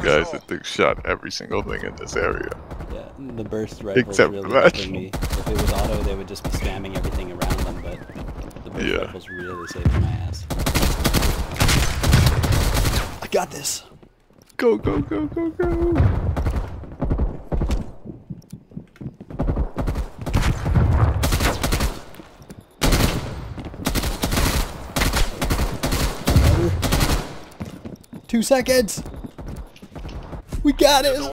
these guys that they shot every single thing in this area. Yeah, the burst rifles Except really that. helping me. If it was auto, they would just be spamming everything around them, but the burst Yeah. rifles really saved my ass. I got this. Go, go, go, go, go. Two seconds. We got it.